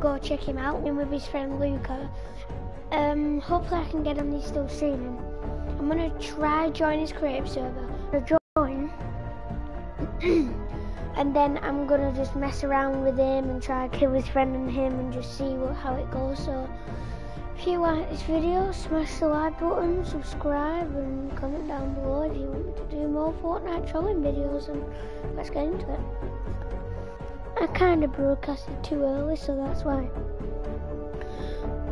go check him out. Him with his friend Luca. Um, hopefully I can get him. He's still streaming. I'm gonna try join his creative server. Gonna join, and then I'm gonna just mess around with him and try to kill his friend and him and just see what, how it goes. So. If you like this video, smash the like button, subscribe and comment down below if you want me to do more Fortnite trolling videos and let's get into it. I kind of broadcasted too early so that's why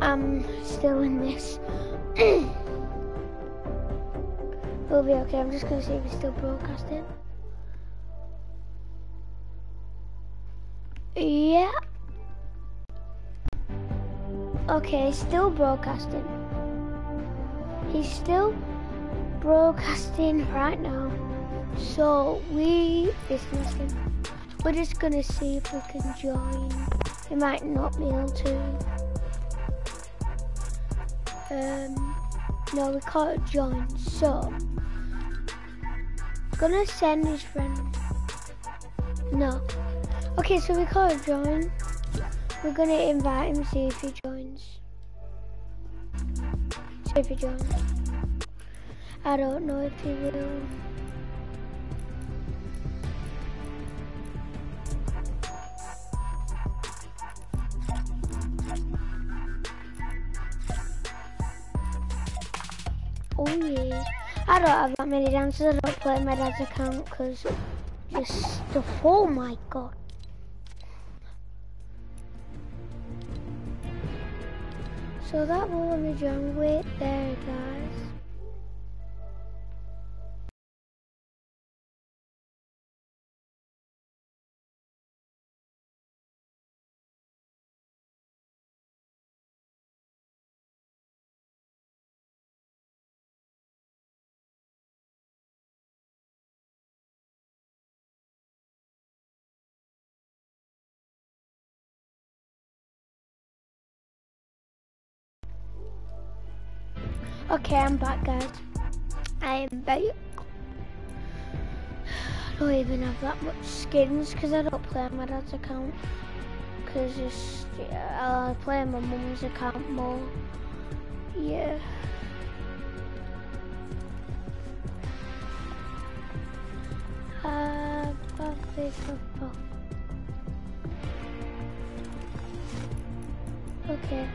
I'm still in this. It'll be okay, I'm just to see if it's still broadcasting. Yeah. Okay, still broadcasting. He's still broadcasting right now. So we dismiss him. We're just gonna see if we can join. He might not be able to. Um, no, we can't join. So, gonna send his friend. No. Okay, so we can't join. We're gonna invite him, see if he joins. See if he joins. I don't know if he will. I don't have that many dances. I don't play my dad's account because just stuff. Oh my god. So that will be John. Wait there, guys. Okay, I'm back, guys. I am back. I don't even have that much skins because I don't play on my dad's account. Because just, yeah, I play on my mum's account more. Yeah. Uh, Okay.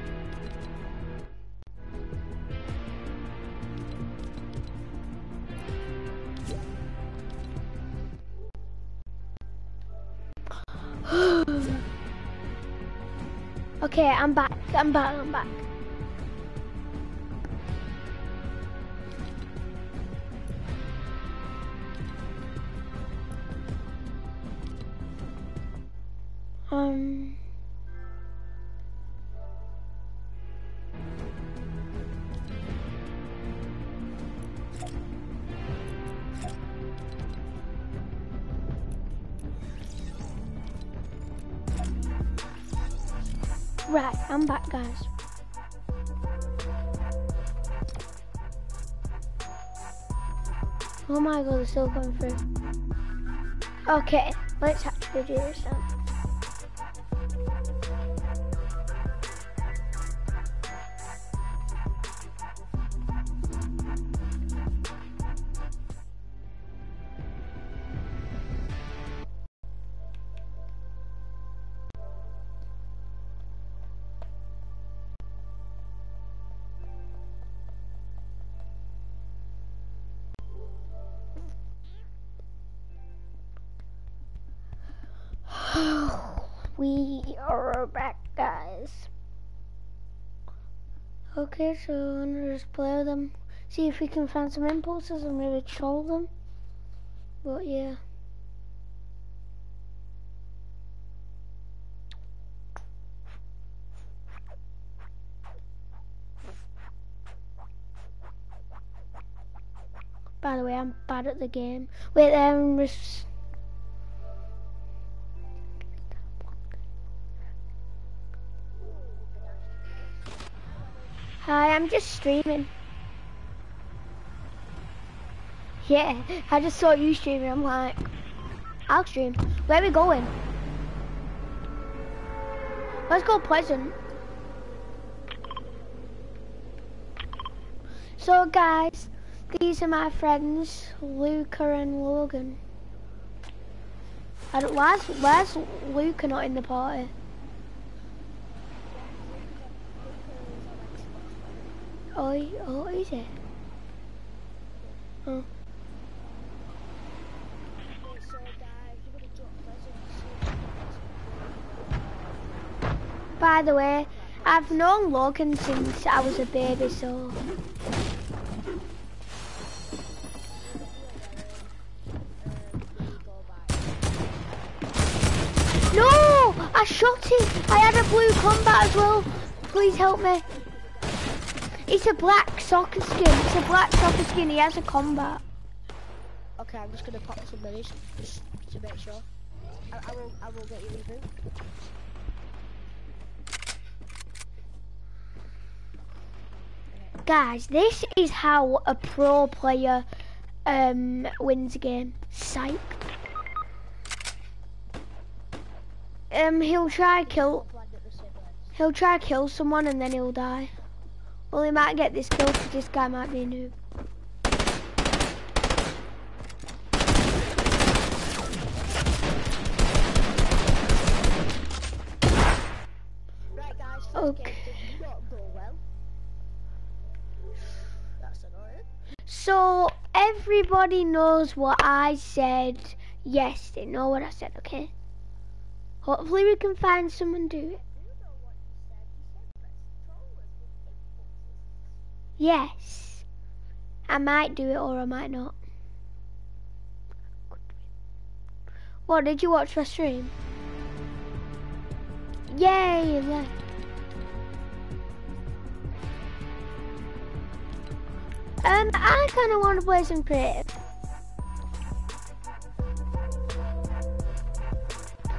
Okay, I'm back. I'm back. I'm back. Oh my god, it's still going through. Okay, let's actually do this. Okay, so I'm gonna just play with them, see if we can find some impulses and maybe troll them. But yeah. By the way, I'm bad at the game. Wait, um, Hi, I'm just streaming. Yeah, I just saw you streaming. I'm like, I'll stream. Where are we going? Let's go Pleasant. So guys, these are my friends, Luca and Logan. I don't, why's, where's Luca not in the party? Oh, is it? Oh. By the way, I've known Logan since I was a baby, so... No! I shot him! I had a blue combat as well. Please help me. It's a black soccer skin. It's a black soccer skin. He has a combat. Okay, I'm just gonna pop some minis just to make sure. I, I will. I will get you reboot. Guys, this is how a pro player um, wins a game. Psych. Um, he'll try kill. He'll try kill someone and then he'll die. Well, he might get this kill because this guy might be a noob. Right, guys. Oh, okay. Did not go well. So everybody knows what I said. Yes, they know what I said. Okay. Hopefully we can find someone do it. You know what you said. You said press controllers with impulses. Yes. I might do it or I might not. What, did you watch my stream? Yay. Um, I kind of want to play some creative.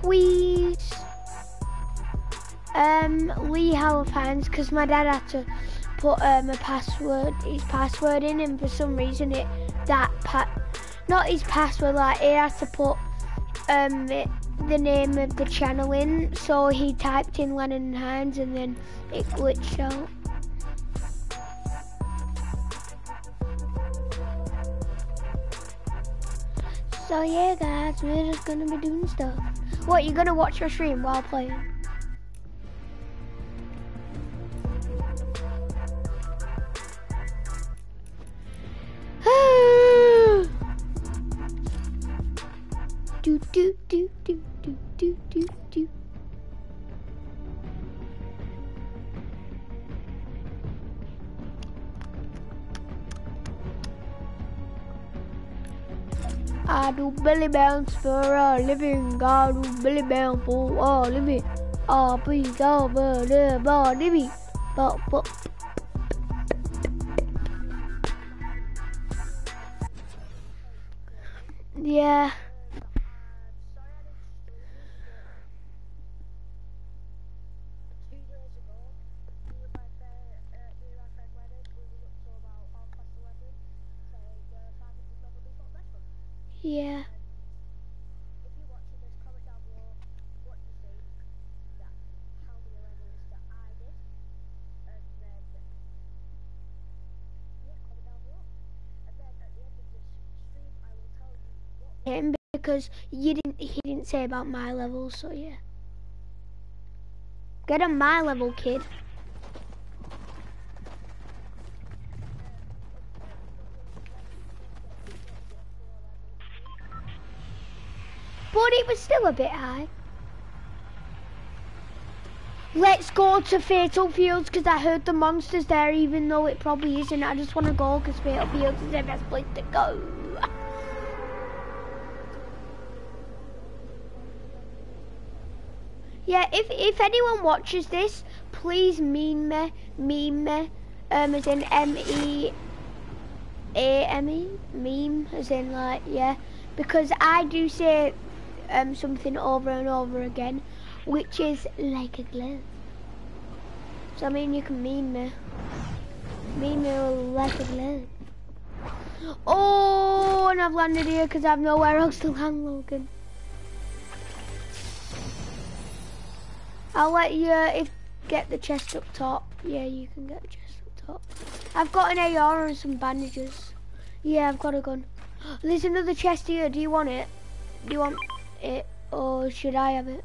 Please. Um, Lee fans, because my dad had to put um, a password, his password in, and for some reason it that pa not his password, like he had to put um it, the name of the channel in. So he typed in Lennon Hynes, and then it glitched out. So yeah, guys, we're just gonna be doing stuff. What, you gonna watch your stream while playing? Billy bounce for a living. God do Billy bounce for a living. Oh, please, but the body me. But, but. Yeah. Two days ago, me and my friend, uh, me and my friend Leonard, we was up till about half past eleven, playing uh, 500 level default veteran. Yeah. If you're watching this, comment down below what you think, that how many levels that I did, and then yeah, comment down below. And then at the end of this stream, I will tell you what Him because you didn't. He didn't say about my level, so yeah. Get on my level, kid. But it was still a bit high. Let's go to Fatal Fields because I heard the monsters there even though it probably isn't. I just want to go because Fatal Fields is the best place to go. Yeah, if if anyone watches this, please meme me, meme me, um, as in M E A M E, meme, as in like yeah, because I do say um something over and over again, which is like a glove. So I mean, you can meme me, meme me like a glove. Oh, and I've landed here because I have nowhere else to land, Logan. I'll let you uh, if get the chest up top. Yeah, you can get the chest up top. I've got an AR and some bandages. Yeah, I've got a gun. There's another chest here. Do you want it? Do you want it, or should I have it?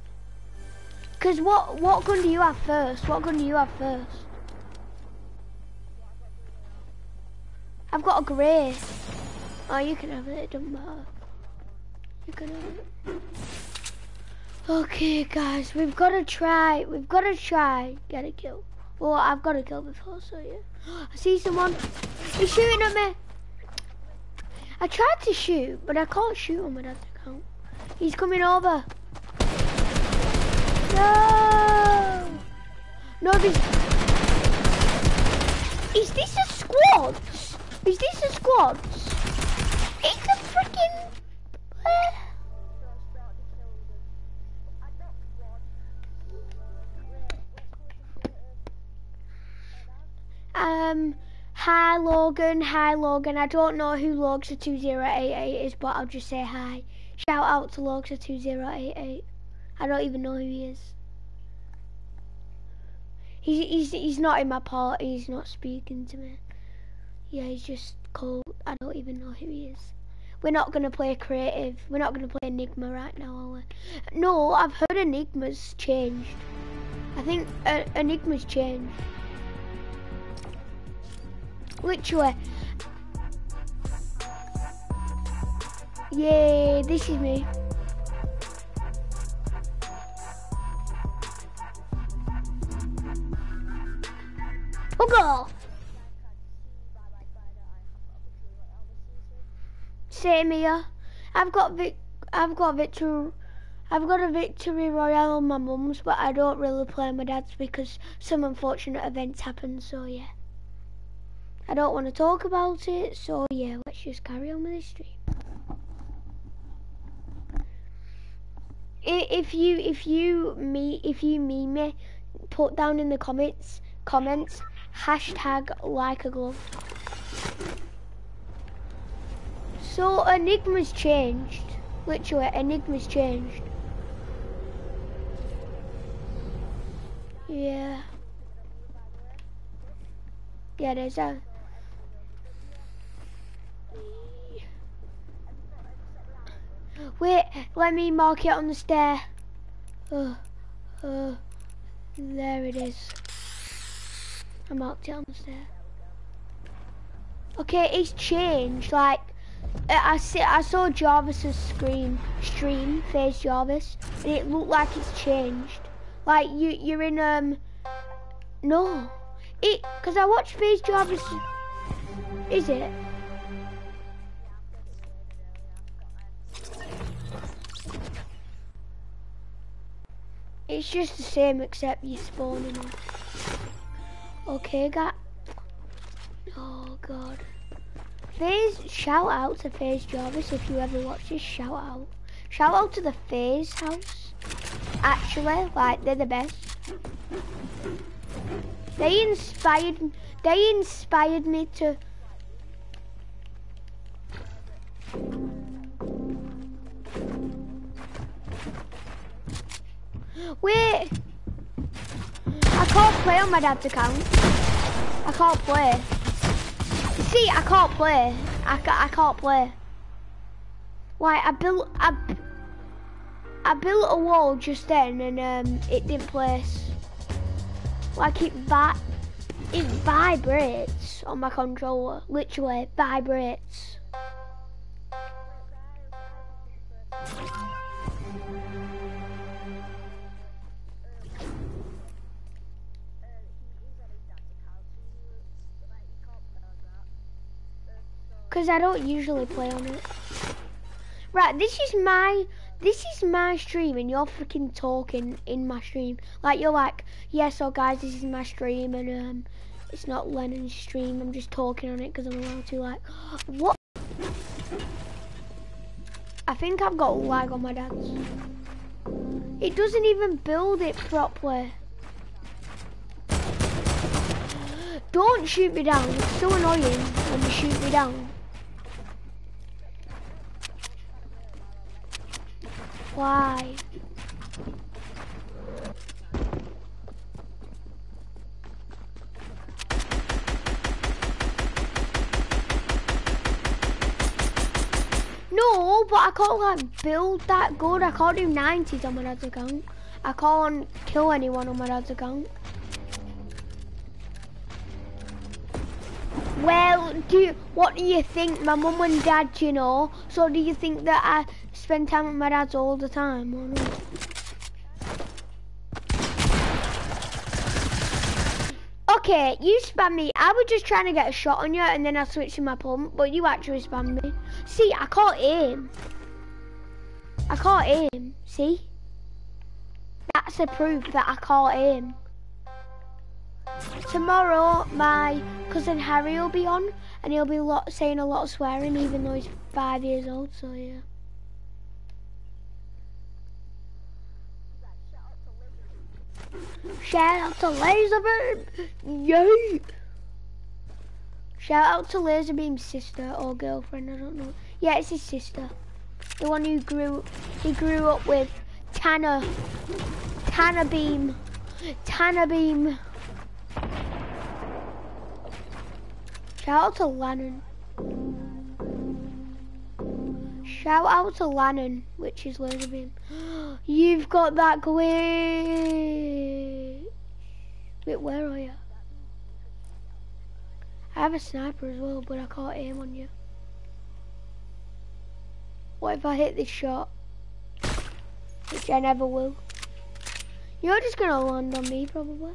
Cause what what gun do you have first? What gun do you have first? I've got a grey. Oh, you can have it. It doesn't matter. You can have it. Okay, guys, we've got to try. We've got to try get a kill. Well, I've got a kill before, so yeah. I see someone. He's shooting at me. I tried to shoot, but I can't shoot on my dad's account. He's coming over. No! No, this... Is this a squad? Is this a squad? It's a freaking... Uh, Um, hi Logan, hi Logan. I don't know who Logsa2088 is, but I'll just say hi. Shout out to Logsa2088. I don't even know who he is. He's, he's, he's not in my party, he's not speaking to me. Yeah, he's just cold. I don't even know who he is. We're not going to play creative. We're not going to play Enigma right now? No, I've heard Enigma's changed. I think uh, Enigma's changed. Literally. Yay, this is me. Hugger! Same here. I've got Vic I've got victory I've got a victory royale on my mum's but I don't really play my dad's because some unfortunate events happen so yeah. I don't want to talk about it so yeah let's just carry on with the stream. If you if you me if you mean me put down in the comments comments hashtag like a glove. So Enigma's changed. Literally, Enigma's changed. Yeah. Yeah, there's a... Wait, let me mark it on the stair. Oh, oh, there it is. I marked it on the stair. Okay, it's changed, like, I see, I saw Jarvis's screen stream, FaZe Jarvis, and it looked like it's changed. Like you, you're in um, no, it, cause I watched FaZe Jarvis. Is it? It's just the same except you spawn in it. Okay, got. Oh god. FaZe, shout out to FaZe Jarvis if you ever watch this, shout out. Shout out to the FaZe house. Actually, like, they're the best. They inspired, they inspired me to... Wait! I can't play on my dad's account. I can't play see, I can't play. I, ca I can't play. Why, I built, I, I built a wall just then and um, it didn't place. Like it vi it vibrates on my controller. Literally, it vibrates. Because I don't usually play on it. Right, this is my this is my stream and you're freaking talking in my stream. Like you're like, yeah, so guys, this is my stream and um it's not Lennon's stream. I'm just talking on it because I'm allowed to. Like, what? I think I've got lag on my dad's. It doesn't even build it properly. Don't shoot me down. It's so annoying when you shoot me down. Why? No, but I can't like build that good. I can't do 90s on my dad's account. I can't kill anyone on my dad's account. Well, do you, what do you think? My mum and dad, you know. So do you think that I spend time with my dads all the time? Okay, you spam me. I was just trying to get a shot on you and then I switched to my pump, but you actually spam me. See, I can't aim. I can't aim, see? That's a proof that I can't aim. Tomorrow, my cousin Harry will be on, and he'll be lot, saying a lot of swearing, even though he's five years old, so yeah. Shout out to Laserbeam! Yay! Shout out to Laserbeam's sister or girlfriend, I don't know. Yeah, it's his sister. The one who grew he grew up with Tanner Tanner Beam. Tanner Beam. Shout out to Lannon. Shout out to Lannon, which is Laserbeam. You've got that glitch. Wait, where are you? I have a sniper as well, but I can't aim on you. What if I hit this shot? Which I never will. You're just gonna land on me, probably.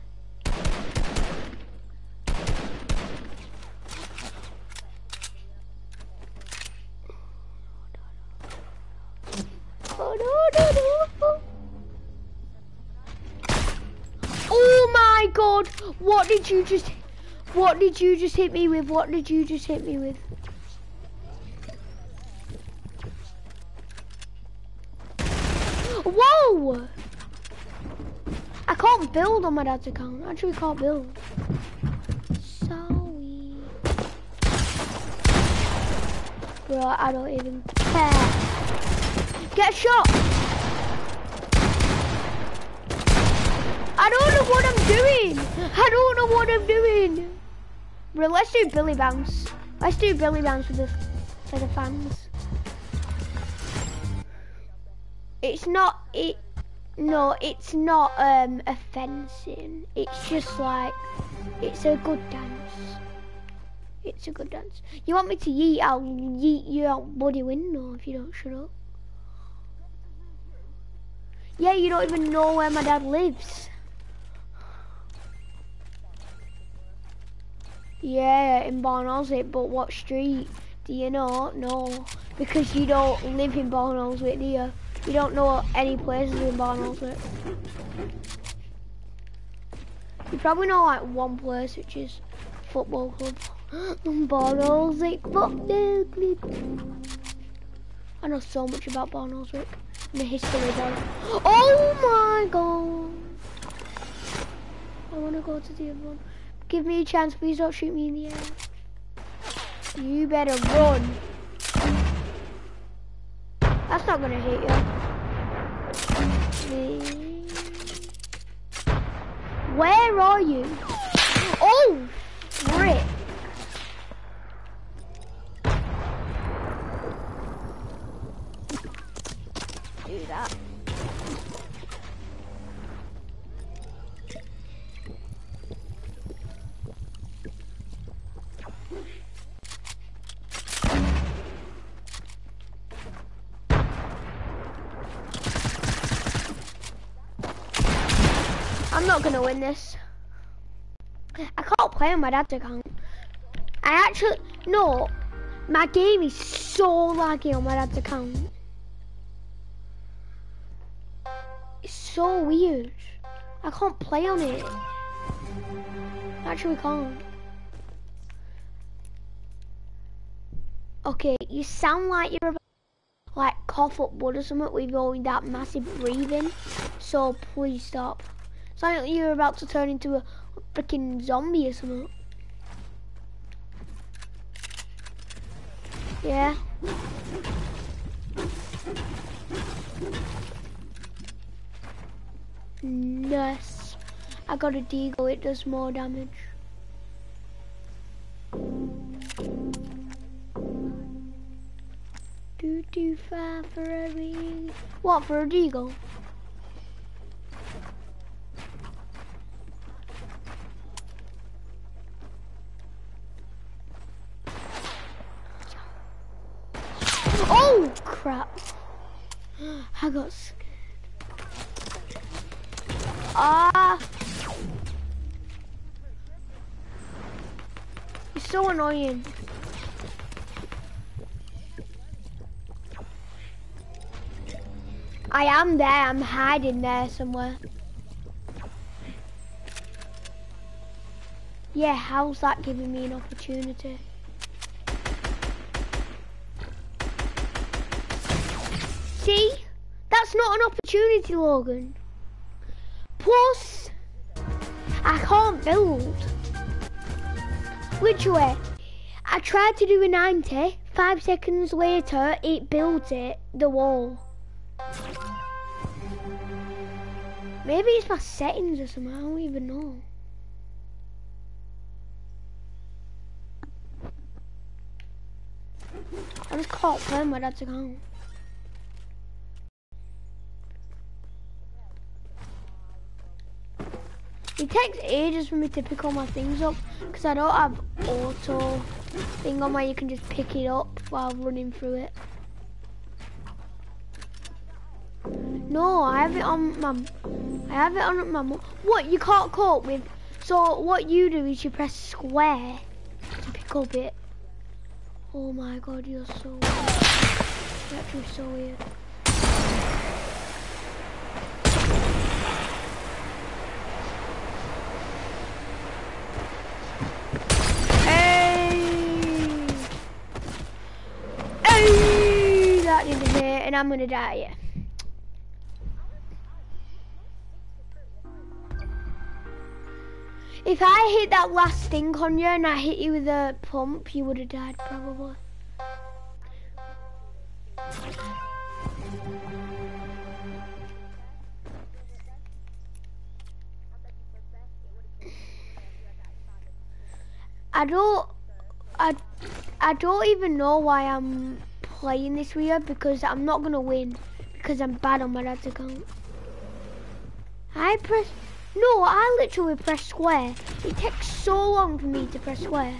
What did you just... What did you just hit me with? What did you just hit me with? Whoa! I can't build on my dad's account. Actually, can't build. Sorry. Bro, I don't even care. Get shot! I don't know what I'm doing! I don't know what I'm doing! Bro, let's do Billy Bounce. Let's do Billy Bounce for the, for the fans. It's not, it, no, it's not um, offending. It's just like, it's a good dance. It's a good dance. You want me to yeet, I'll yeet you out window if you don't shut up. Yeah, you don't even know where my dad lives. Yeah, in Barnoldswick, eh, but what street? Do you know? No, because you don't live in Barnoldswick, eh, do you? You don't know any places in Barnoldswick. Eh. You probably know like one place, which is football club. Barnoldswick Football Club. I know so much about Barnoldswick and the history of it. Oh my god! I want to go to the other one. Give me a chance, please don't shoot me in the air. You better run. That's not gonna hit you. Where are you? Oh, frick. Do that. I'm not win this. I can't play on my dad's account. I actually, no, my game is so laggy on my dad's account. It's so weird. I can't play on it. Actually can't. Okay, you sound like you're about like cough up blood or something with all that massive breathing. So please stop. Like you're about to turn into a freaking zombie or something. Yeah. Nice. I got a deagle, it does more damage. Too too far for a re- What for a deagle? Oh crap! I got scared. Ah! You're so annoying. I am there, I'm hiding there somewhere. Yeah, how's that giving me an opportunity? See? That's an opportunity, Logan. Plus, I can't build. Literally, I tried to do a 90, five seconds later, it built it, the wall. Maybe it's my settings or something, I don't even know. I just can't find my dad's account. Takes ages for me to pick all my things up because I don't have auto thing on where you can just pick it up while running through it. No, I have it on my, I have it on my, what you can't cope with. So what you do is you press square to pick up it. Oh my god, you're so. You're actually so weird. Hey! Hey! That didn't hit, and I'm gonna die. If I hit that last stink on you and I hit you with a pump, you would have died probably. I don't, I, I don't even know why I'm playing this weird because I'm not gonna win because I'm bad on my dad's account. I press, no, I literally press square. It takes so long for me to press square.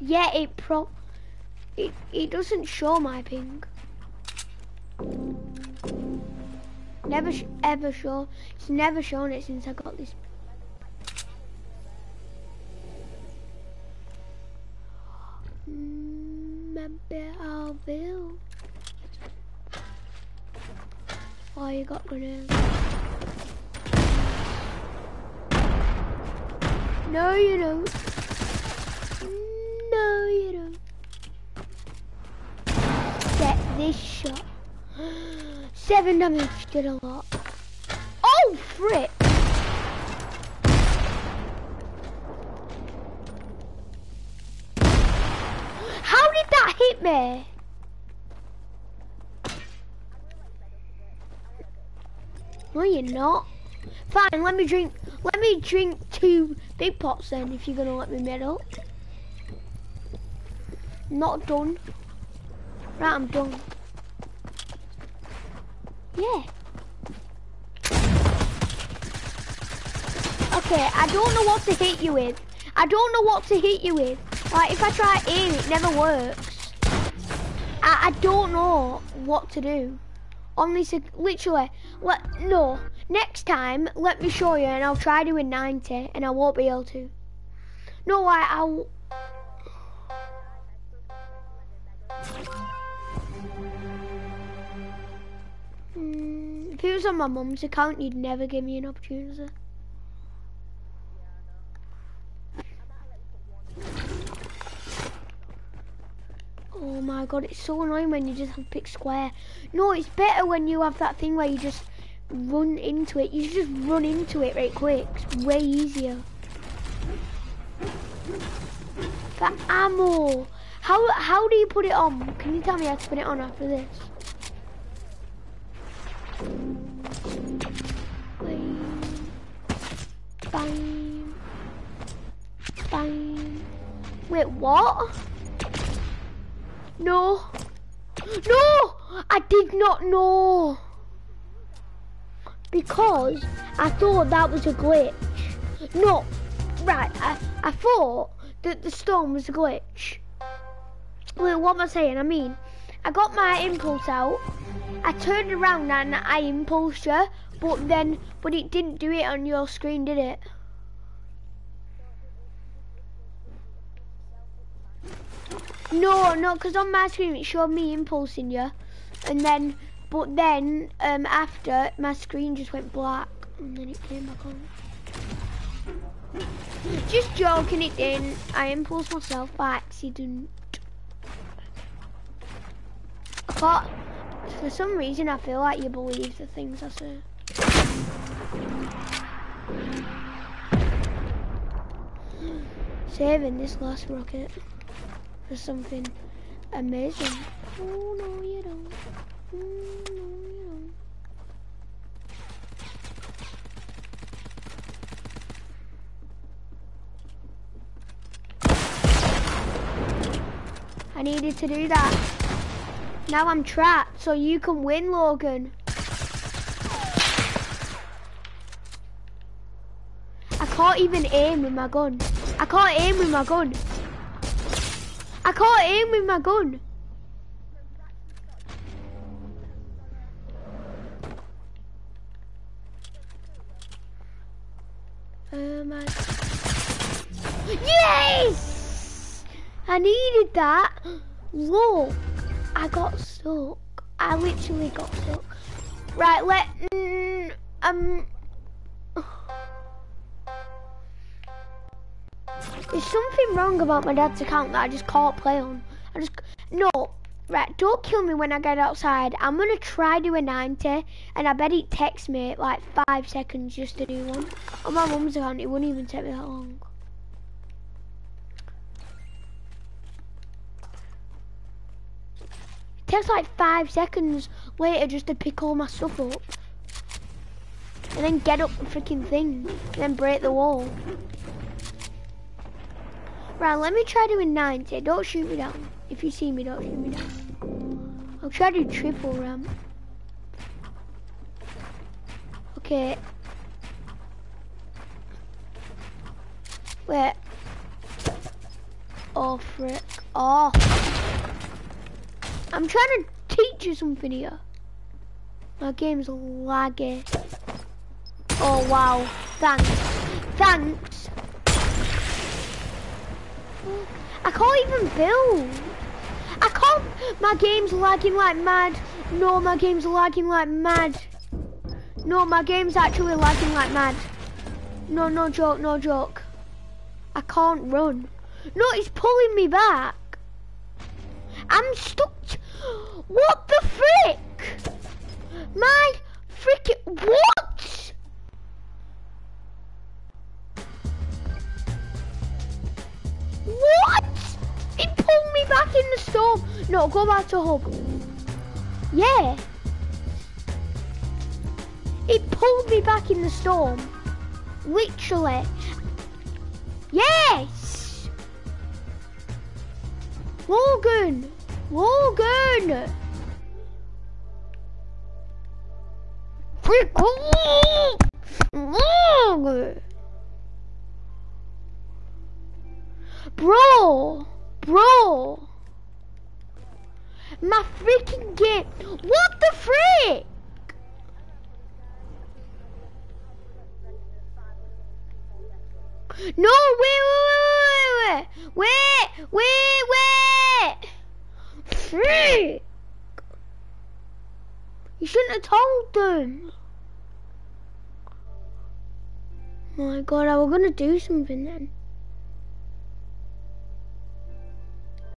Yeah, it pro, it, it doesn't show my ping. Never ever show, it's never shown it since I got this Mm, Maybe I will. Oh, you got grenades. No, you don't. No, you don't. Get this shot. Seven damage did a lot. Oh, frick! No, you're not. Fine, let me drink. Let me drink two big pots then, if you're gonna let me medal. Not done. Right, I'm done. Yeah. Okay, I don't know what to hit you with. I don't know what to hit you with. Like, if I try aim, it never works. I, I don't know what to do. Honestly, literally, let, no. Next time, let me show you and I'll try doing 90 and I won't be able to. No, I, I'll... Mm, if it was on my mum's account, you'd never give me an opportunity. Oh my god, it's so annoying when you just have to pick square. No, it's better when you have that thing where you just run into it. You just run into it right quick. It's way easier. For ammo. How how do you put it on? Can you tell me how to put it on after this? Bang. Bang. Wait, what? No. No! I did not know. Because I thought that was a glitch. No. Right, I, I thought that the storm was a glitch. Well, what am I saying? I mean, I got my impulse out. I turned around and I impulsed you, but then, but it didn't do it on your screen, did it? No, no, because on my screen it showed me impulsing you, and then, but then um, after my screen just went black, and then it came back on. Just joking, it didn't. I impulsed myself by accident. Thought, for some reason, I feel like you believe the things I say. Saving this last rocket for something amazing. Oh no, you don't. Oh, no, you don't. I needed to do that. Now I'm trapped, so you can win, Logan. I can't even aim with my gun. I can't aim with my gun. I can't aim with my gun. My. Yes! I needed that. Look, I got stuck. I literally got stuck. Right, let mm, um. There's something wrong about my dad's account that I just can't play on. I just no. Right, don't kill me when I get outside. I'm gonna try do a 90, and I bet it takes me like five seconds just to do one. On my mum's account, it wouldn't even take me that long. It takes like five seconds later just to pick all my stuff up. And then get up the freaking thing. And then break the wall. Right, let me try doing 90. Don't shoot me down. If you see me, don't shoot me down. I'll try to triple ramp. Okay. Wait. Oh, frick. Oh. I'm trying to teach you something here. My game's laggy. Oh, wow. Thanks. Thanks. I can't even build. I can't. My game's lagging like mad. No, my game's lagging like mad. No, my game's actually lagging like mad. No, no joke, no joke. I can't run. No, it's pulling me back. I'm stuck. What the frick? My freaking what? No, go back to hub. Yeah. It pulled me back in the storm. Literally. Yes! Logan! Logan! Logan! Bro! Bro! My freaking game! What the frick? No, wait, wait, wait, wait, wait, wait, wait! You shouldn't have told them. My god, I was gonna do something then.